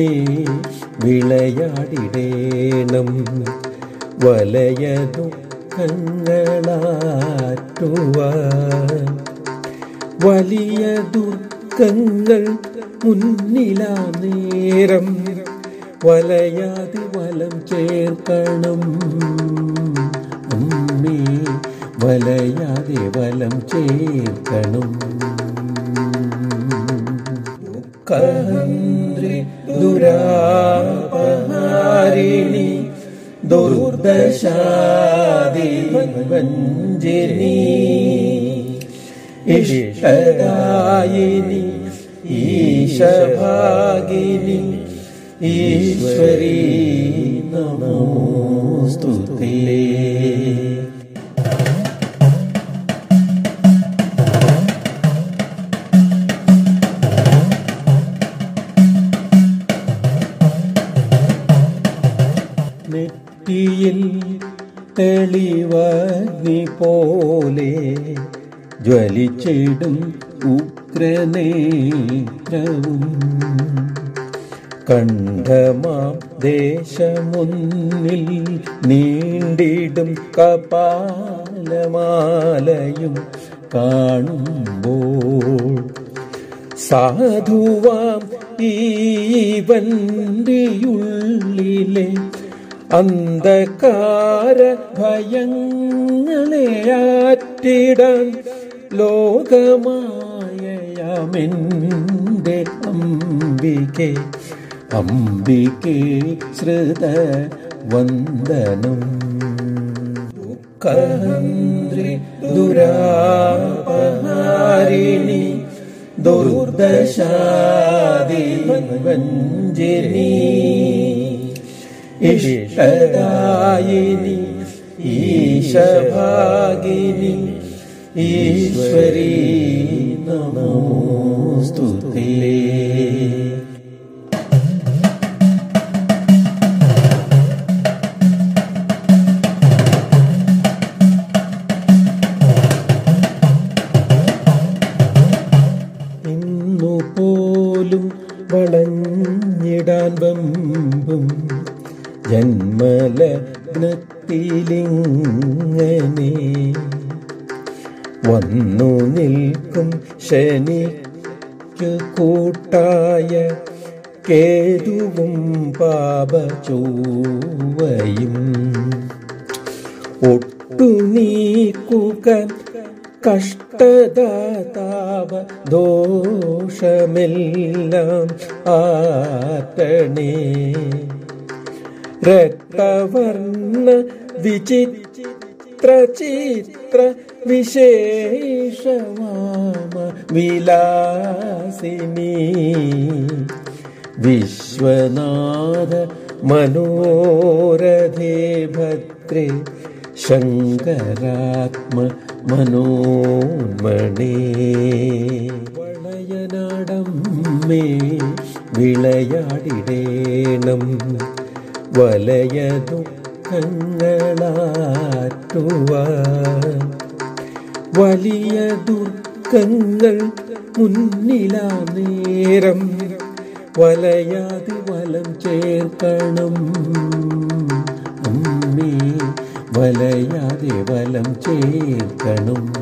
അമ്മേ വിളയാടിടേണം. വലയതു കങ്ങളാറ്റുവാൻ. വലിയ ദുഃഖങ്ങൾ മുന്നിലാ നേരം. വലയാതി വലം ചേർക്കണം. അമ്മേ വലയാതെ വലം ചേർക്കണം. കഹന്ത്രി दुरापहारिणि दुर्दशादेवञ्जिनि इष्टदायिनि ईशभागिनि ईश्वरी नमो ते। നെറ്റിയിൽ തെളിവഗ്നി പോലെ ജ്വലിച്ചിടും ഉഗ്രനേത്രവും. കണ്ഠമാം ദേശമൊന്നിൽ നീണ്ടിടും കപാലമാലയും കാണുമ്പോൾ സാധുവാം ഈവന്റിയുള്ളിലെ അന്ധകാര ഭയങ്ങളെ ആറ്റിടാൻ ലോകമായയാമെന്റെ അംബികെ അംബികെ ശ്രുത വന്ദനം. കഹന്ത്രി ദുരാപഹാരിണി ദുർദശാദി വഞ്ചിനി. ഇഷ്ടദായിനി ഈശഭാഗിനി ഈശ്വരീ നമോസ്തുതേ. വളഞ്ഞിടാൻ വമ്പും ജന്മലഗ്നത്തിലിങ്ങനെ വന്നു നിൽക്കും ശനിക്കു കൂട്ടായ കേതുവും പാപചൂവയും. ഒട്ടു നീക്കുക കഷ്ടദാതാപ ദോഷമെല്ലാം ആറ്റണേ. രക്തവർണ വിചിത്ര ചിത്ര വിശേഷമാമ വിലാസിനി. വിശ്വനാഥ മനോരഥേ ഭദ്രേ ശങ്കരാത്മ മനോന്മണേ വളയനാടമ്മേ വിളയാടിടേണം. വലയ ദുഃഖങ്ങളാറ്റുവാൻ വലിയ ദുഃഖങ്ങൾ മുന്നിലാ നേരം. വലയാതു വലം ചേർക്കണം. അമ്മേ വലയാതെ വലം ചേർക്കണം.